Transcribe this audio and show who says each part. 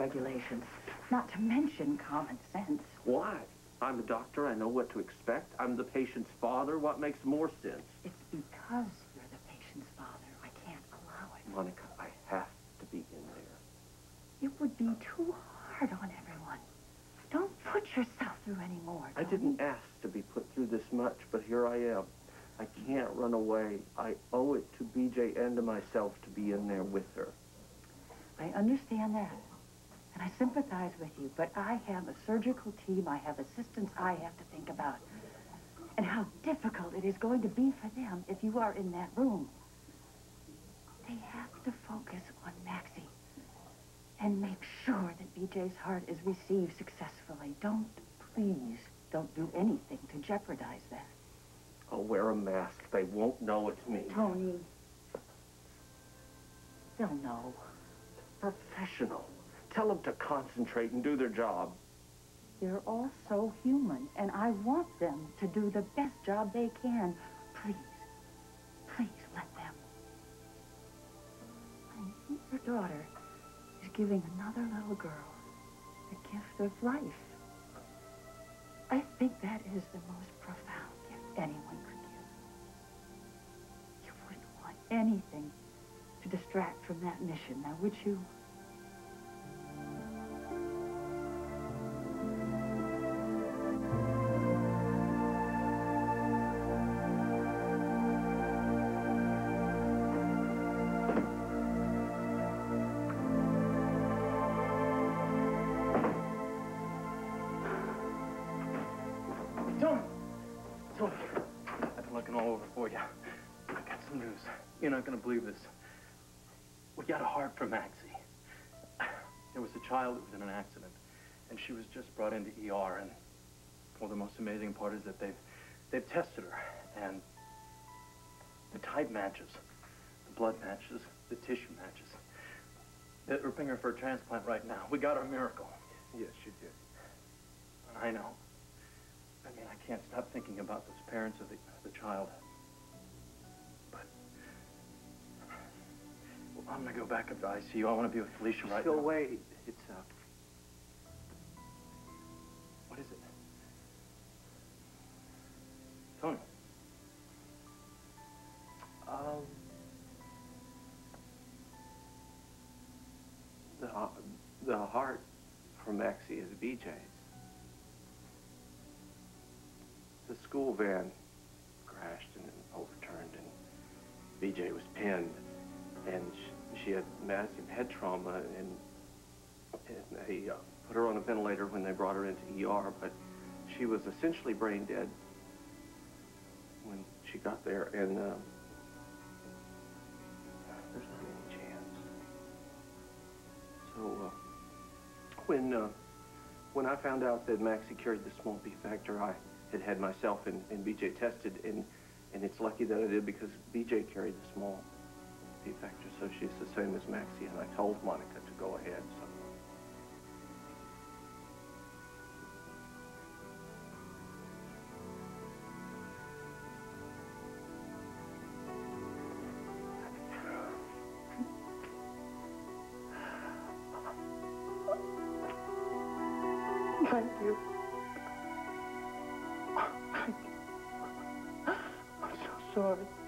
Speaker 1: regulations, not to mention common sense.
Speaker 2: Why? I'm a doctor. I know what to expect. I'm the patient's father. What makes more sense?
Speaker 1: It's because you're the patient's father. I can't allow it.
Speaker 2: Monica, I have to be in there.
Speaker 1: It would be too hard on everyone. Don't put yourself through any more.
Speaker 2: I didn't ask to be put through this much, but here I am. I can't run away. I owe it to BJ and to myself to be in there with her.
Speaker 1: I understand that. And I sympathize with you, but I have a surgical team, I have assistants I have to think about. And how difficult it is going to be for them if you are in that room. They have to focus on Maxie and make sure that BJ's heart is received successfully. Don't, please, don't do anything to jeopardize that.
Speaker 2: I'll wear a mask. They won't know it's me.
Speaker 1: Tony, they'll know.
Speaker 2: Professional. Tell them to concentrate and do their job.
Speaker 1: They're all so human, and I want them to do the best job they can. Please, please let them. I think your daughter is giving another little girl the gift of life. I think that is the most profound gift anyone could give. You wouldn't want anything to distract from that mission, now would you?
Speaker 3: Tony, I've been looking all over for you. I got some news. You're not going to believe this. We got a heart for Maxie. There was a child that was in an accident, and she was just brought into ER, and well, the most amazing part is that they've, they've tested her, and the type matches, the blood matches, the tissue matches. They're bringing her for a transplant right now. We got our miracle.
Speaker 2: Yes, you did.
Speaker 3: I know. I can't stop thinking about those parents of the, the child. But well, I'm gonna go back up to ICU. I want to be with Felicia right
Speaker 2: Go
Speaker 3: now.
Speaker 2: wait. It's, uh,
Speaker 3: What is it? Tony.
Speaker 2: um... The, uh, the heart for Maxie is BJ's. School van crashed and overturned, and BJ was pinned, and she, she had massive head trauma, and, and they uh, put her on a ventilator when they brought her into ER, but she was essentially brain dead when she got there, and um, there's not any chance. So uh, when uh, when I found out that Maxie carried the small B factor, I had had myself and, and BJ tested, and and it's lucky that I did because BJ carried the small P factor, so she's the same as Maxie, and I told Monica to go ahead. So.
Speaker 1: Thank you. I'm so sorry.